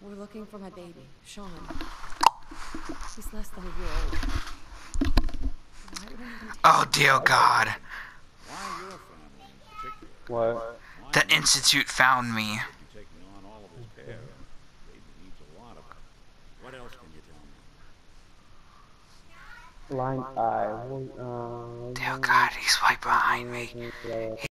We're looking for my baby, Shaun. He's less than a year old. Oh dear God. What? The Institute found me. Blind eye. Uh, Dear God, he's right behind me. He